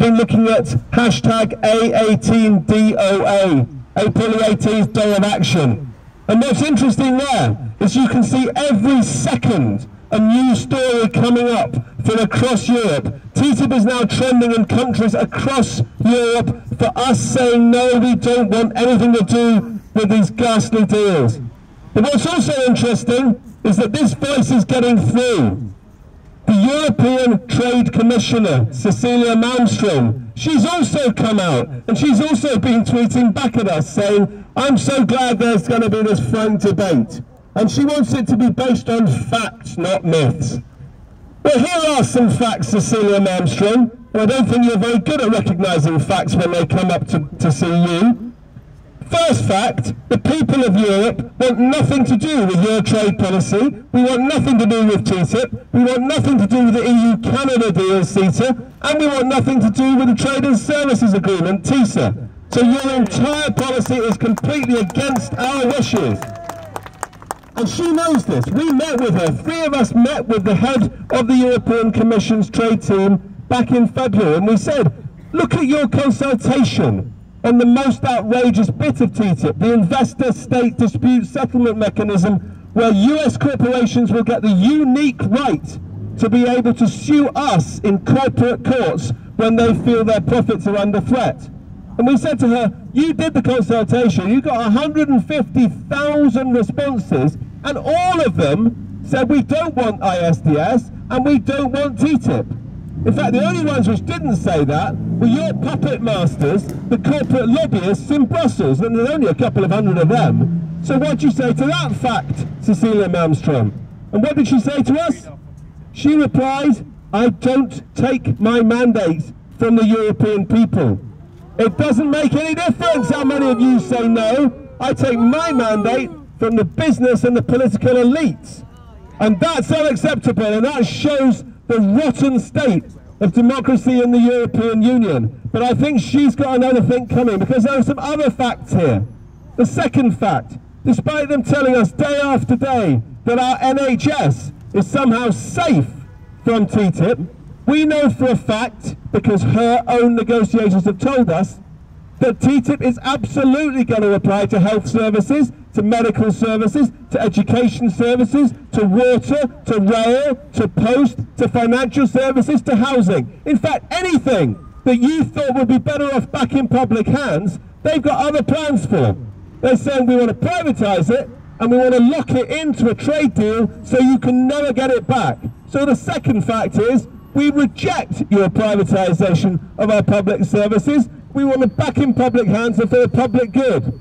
been looking at hashtag A18DOA, April 18th Day of Action. And what's interesting there is you can see every second a new story coming up from across Europe. TTIP is now trending in countries across Europe for us saying no, we don't want anything to do with these ghastly deals. But what's also interesting is that this voice is getting through. The European Trade Commissioner, Cecilia Malmström, she's also come out and she's also been tweeting back at us saying, I'm so glad there's going to be this frank debate. And she wants it to be based on facts, not myths. Well, here are some facts, Cecilia Malmström. I don't think you're very good at recognising facts when they come up to, to see you. First fact, the people of Europe want nothing to do with your trade policy. We want nothing to do with TTIP. We want nothing to do with the EU-Canada deal, CETA. And we want nothing to do with the Trade and Services Agreement, TISA. So your entire policy is completely against our wishes. And she knows this. We met with her. Three of us met with the head of the European Commission's trade team back in February. And we said, look at your consultation on the most outrageous bit of TTIP, the investor-state dispute settlement mechanism, where US corporations will get the unique right to be able to sue us in corporate courts when they feel their profits are under threat. And we said to her, you did the consultation, you got 150,000 responses, and all of them said we don't want ISDS and we don't want TTIP. In fact, the only ones which didn't say that were your puppet masters, the corporate lobbyists in Brussels, and there's only a couple of hundred of them. So what do you say to that fact, Cecilia Malmström? And what did she say to us? She replied, I don't take my mandates from the European people. It doesn't make any difference how many of you say no. I take my mandate from the business and the political elites. And that's unacceptable, and that shows the rotten state of democracy in the European Union. But I think she's got another thing coming, because there are some other facts here. The second fact, despite them telling us day after day that our NHS is somehow safe from TTIP, we know for a fact, because her own negotiators have told us, that TTIP is absolutely going to apply to health services, to medical services, to education services, to water, to rail, to post, to financial services, to housing. In fact, anything that you thought would be better off back in public hands, they've got other plans for. They're saying we want to privatise it and we want to lock it into a trade deal so you can never get it back. So the second fact is we reject your privatisation of our public services. We want it back in public hands and for the public good.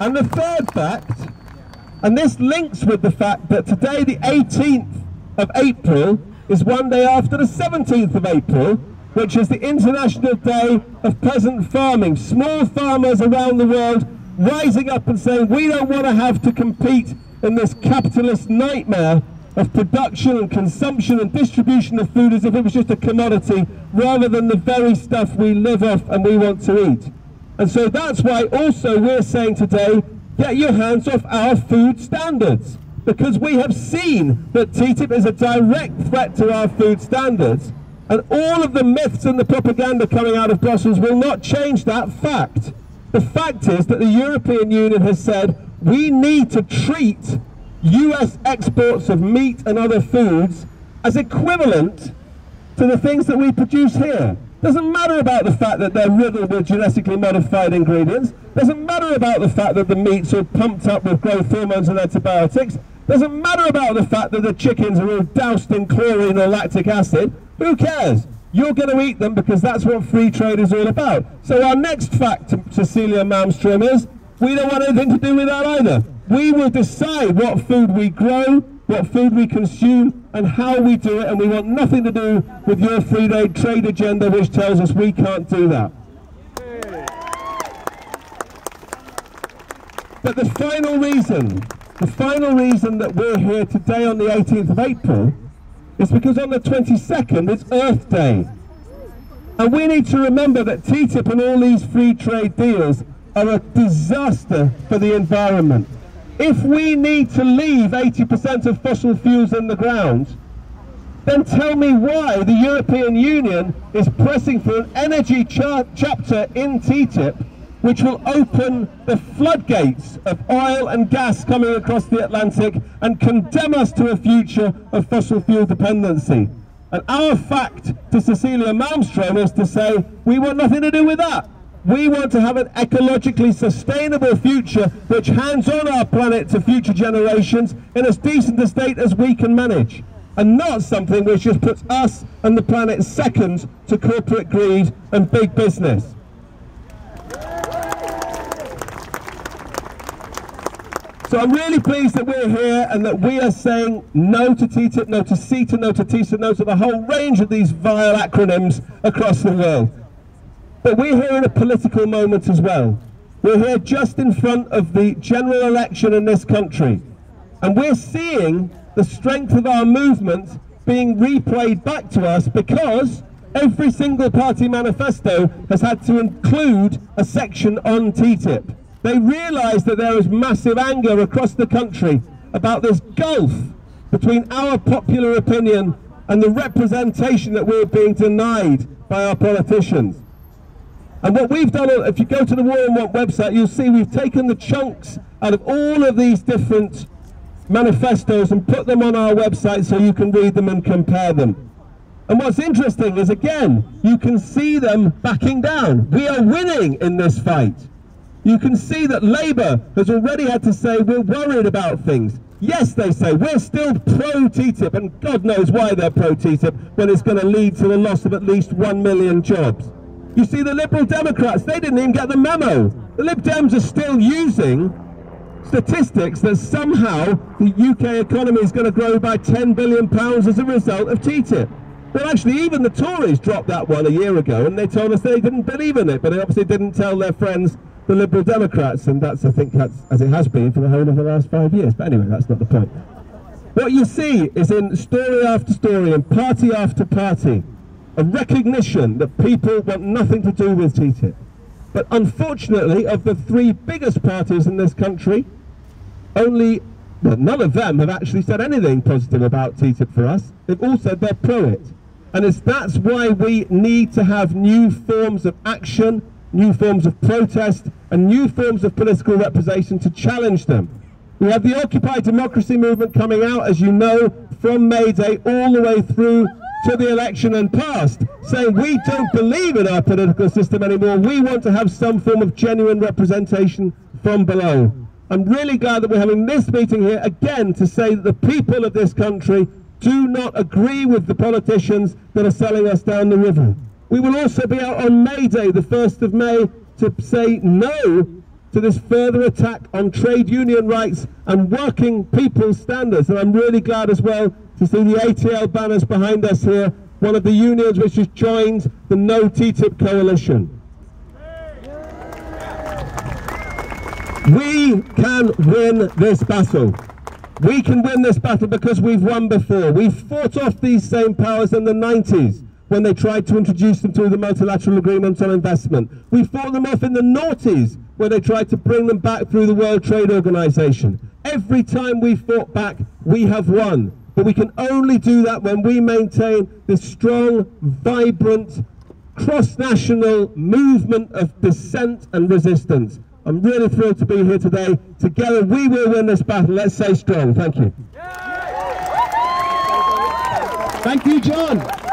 And the third fact, and this links with the fact that today, the 18th of April, is one day after the 17th of April, which is the International Day of Peasant Farming. Small farmers around the world rising up and saying, we don't want to have to compete in this capitalist nightmare of production and consumption and distribution of food as if it was just a commodity rather than the very stuff we live off and we want to eat. And so that's why also we're saying today, get your hands off our food standards. Because we have seen that TTIP is a direct threat to our food standards. And all of the myths and the propaganda coming out of Brussels will not change that fact. The fact is that the European Union has said we need to treat US exports of meat and other foods as equivalent to the things that we produce here. Doesn't matter about the fact that they're riddled with genetically modified ingredients. Doesn't matter about the fact that the meats are pumped up with growth hormones and antibiotics. Doesn't matter about the fact that the chickens are all doused in chlorine or lactic acid. Who cares? You're going to eat them because that's what free trade is all about. So our next fact to Cecilia Malmström is, we don't want anything to do with that either. We will decide what food we grow, what food we consume and how we do it and we want nothing to do with your free trade agenda which tells us we can't do that. But the final reason, the final reason that we're here today on the 18th of April is because on the 22nd it's Earth Day. And we need to remember that TTIP and all these free trade deals are a disaster for the environment. If we need to leave 80% of fossil fuels in the ground, then tell me why the European Union is pressing for an energy cha chapter in TTIP which will open the floodgates of oil and gas coming across the Atlantic and condemn us to a future of fossil fuel dependency. And our fact to Cecilia Malmström is to say, we want nothing to do with that. We want to have an ecologically sustainable future which hands on our planet to future generations in as decent a state as we can manage. And not something which just puts us and the planet second to corporate greed and big business. So I'm really pleased that we're here and that we are saying no to TTIP, no to CETA, no to TISA, no to the whole range of these vile acronyms across the world. But we're here in a political moment as well. We're here just in front of the general election in this country. And we're seeing the strength of our movement being replayed back to us because every single party manifesto has had to include a section on TTIP. They realise that there is massive anger across the country about this gulf between our popular opinion and the representation that we're being denied by our politicians. And what we've done, if you go to the on Want website, you'll see we've taken the chunks out of all of these different manifestos and put them on our website so you can read them and compare them. And what's interesting is, again, you can see them backing down. We are winning in this fight. You can see that Labour has already had to say we're worried about things. Yes, they say, we're still pro-TTIP, and God knows why they're pro-TTIP when it's going to lead to the loss of at least one million jobs. You see, the Liberal Democrats, they didn't even get the memo. The Lib Dems are still using statistics that somehow the UK economy is going to grow by 10 billion pounds as a result of TTIP. Well, actually, even the Tories dropped that one a year ago, and they told us they didn't believe in it, but they obviously didn't tell their friends the Liberal Democrats, and that's, I think, that's, as it has been for the whole of the last five years. But anyway, that's not the point. What you see is in story after story and party after party, a recognition that people want nothing to do with TTIP. But unfortunately, of the three biggest parties in this country, only, well, none of them have actually said anything positive about TTIP for us. They've all said they're pro it. And it's, that's why we need to have new forms of action new forms of protest and new forms of political representation to challenge them. We have the Occupy Democracy movement coming out, as you know, from May Day all the way through to the election and past, saying we don't believe in our political system anymore. We want to have some form of genuine representation from below. I'm really glad that we're having this meeting here again to say that the people of this country do not agree with the politicians that are selling us down the river. We will also be out on May Day, the 1st of May, to say no to this further attack on trade union rights and working people's standards. And I'm really glad as well to see the ATL banners behind us here, one of the unions which has joined the No TTIP coalition. We can win this battle. We can win this battle because we've won before. We've fought off these same powers in the 90s when they tried to introduce them through the multilateral agreement on investment. We fought them off in the noughties when they tried to bring them back through the World Trade Organization. Every time we fought back, we have won. But we can only do that when we maintain this strong, vibrant, cross-national movement of dissent and resistance. I'm really thrilled to be here today. Together we will win this battle. Let's stay strong. Thank you. Thank you, John.